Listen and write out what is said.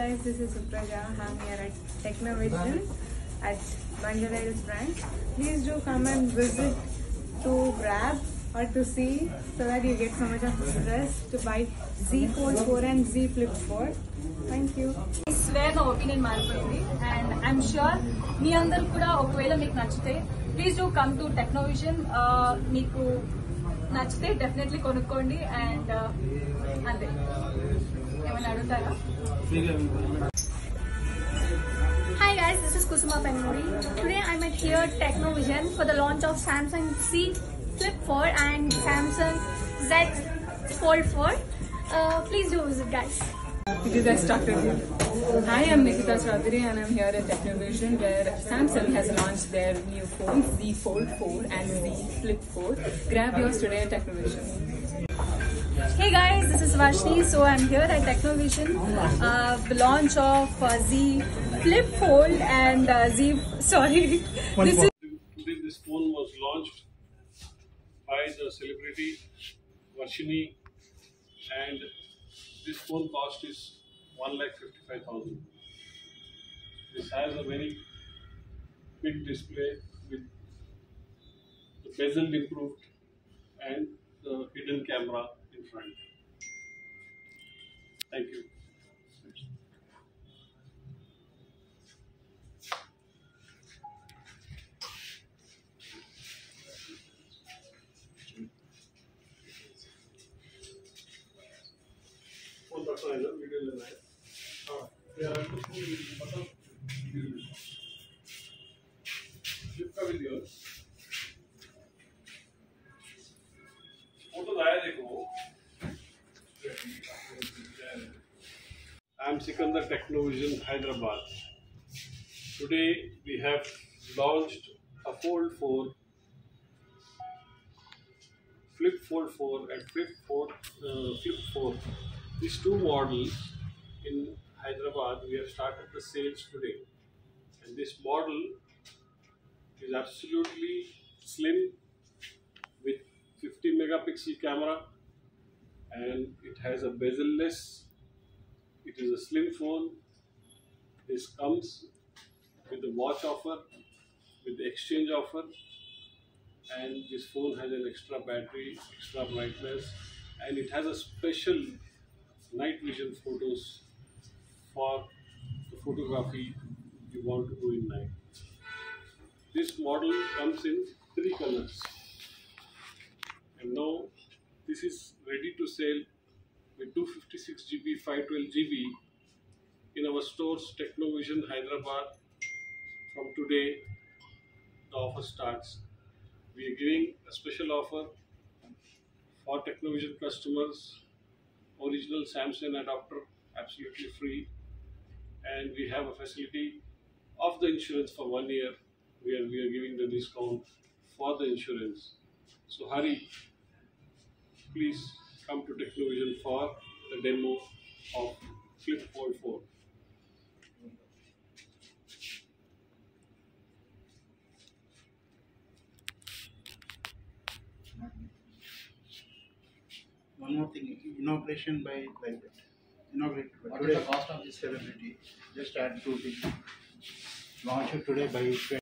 guys, this is Supraja. I'm here at Technovision at Banjara Hills branch. Please do come and visit to grab or to see so that you get so much of interest to buy Z Fold 4 and Z Flip 4. Thank you. I swear నా opinion మారిపోయింది and I'm sure మీ అందరు కూడా ఒకవేళ మీకు నచ్చితే please do come to Technovision మీకు నచ్చితే definitely కొనుక్కోండి అండ్ అంతే Hi guys, this is Kusuma Penmuri. Today I'm at here Technovision for the launch of Samsung Z Flip 4 and Samsung Z Fold 4. Uh, please do visit guys. It is extracted. Hi, I'm Nikita Swadhiri and I'm here at Technovision where Samsung has launched their new phones, Z Fold 4 and Z Flip 4. Grab yours today at Technovision. Hey guys, this is Vashni. So I'm here at Technovision, uh, the launch of uh, Z Flip Fold and uh, Z. Sorry, this is Today, this phone was launched by the celebrity Vashni and this phone cost is one lakh fifty-five thousand. This has a very big display with the bezel improved and the hidden camera in front. Thank you. Video लेना है हाँ मतलब I am Sikandar Technovision Hyderabad. Today we have launched a Fold 4 Flip Fold 4 and Flip 4 uh, Flip 4 these two models in Hyderabad, we have started the sales today. And this model is absolutely slim with 50 megapixel camera and it has a bezel-less. It is a slim phone. This comes with the watch offer, with the exchange offer, and this phone has an extra battery, extra brightness, and it has a special night vision photos for the photography you want to do in night. This model comes in three colors. And now this is ready to sell with 256 GB, 512 GB in our stores Technovision Hyderabad. From today, the offer starts. We are giving a special offer for Technovision customers original Samsung adapter absolutely free and we have a facility of the insurance for one year where we are giving the discount for the insurance so hurry please come to Technovision for the demo of Flip Fold 4 One more thing, inauguration by like that. Inaugurated by What is today. the cost of this? Celebrity. Just add two things. Launch it today by